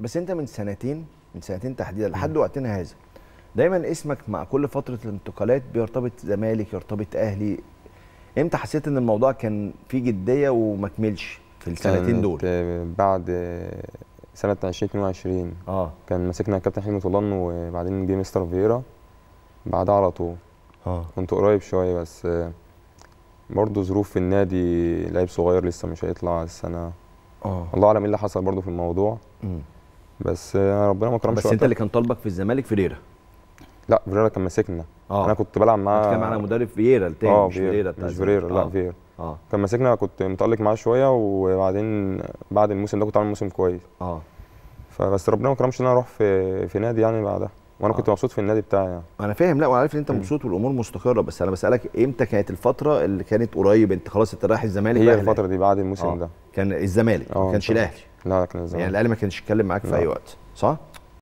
بس انت من سنتين من سنتين تحديدا لحد وقتنا هذا. دايما اسمك مع كل فترة الانتقالات بيرتبط زمالك يرتبط أهلي. إمتى حسيت إن الموضوع كان فيه جدية وما كملش في السنتين دول؟ بعد سنة 2022 آه. كان مسكنا الكابتن حلمي طولان وبعدين جه مستر فييرا. بعدها على طول. آه. كنت قريب شوية بس برضه ظروف في النادي لعيب صغير لسه مش هيطلع السنة. آه. الله أعلم إيه اللي حصل برضه في الموضوع. مم. بس ربنا ما كرمش بس أنت. اللي كان طالبك في الزمالك فيريرا لا فيريرا كان ماسكنا آه أنا كنت بلعب معاه بتتكلم على مدرب فييرا التاني آه مش فييرا بتاع مش. فيريرا لا آه. فيريرا آه كان ماسكنا كنت متألق معاه شوية وبعدين بعد الموسم ده كنت عامل موسم كويس آه فبس ربنا ما كرمش إن أنا أروح في في نادي يعني بعدها وأنا كنت آه. مبسوط في النادي بتاعي يعني أنا فاهم لا وعارف إن أنت. مبسوط والأمور مستقرة بس أنا بسألك إمتى كانت الفترة اللي كانت قريب أنت خلاص أنت رايح الزمالك هي الفترة دي بعد الموسم آه. ده كان الزمالك ما آه، كانش. الأهلي لا كان يعني الاهلي ما كانش يتكلم معاك في. أي وقت صح